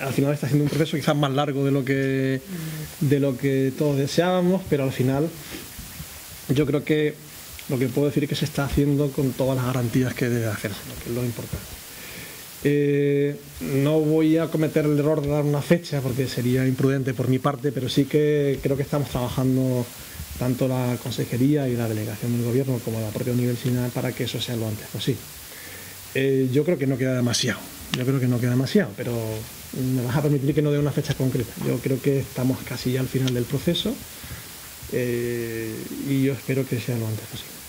al final está siendo un proceso quizás más largo de lo que, de lo que todos deseábamos, pero al final yo creo que lo que puedo decir es que se está haciendo con todas las garantías que debe hacerse, que es lo importante. Eh, no voy a cometer el error de dar una fecha porque sería imprudente por mi parte, pero sí que creo que estamos trabajando tanto la consejería y la delegación del gobierno como la propia universidad para que eso sea lo antes posible. Eh, yo creo que no queda demasiado, yo creo que no queda demasiado, pero me vas a permitir que no dé una fecha concreta. Yo creo que estamos casi ya al final del proceso eh, y yo espero que sea lo antes posible.